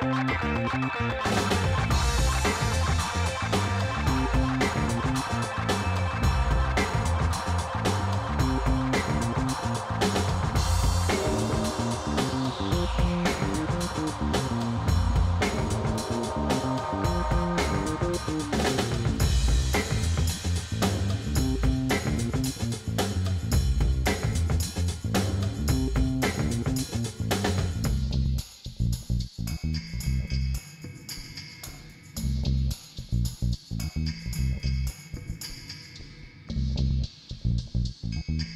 どう? Thank you.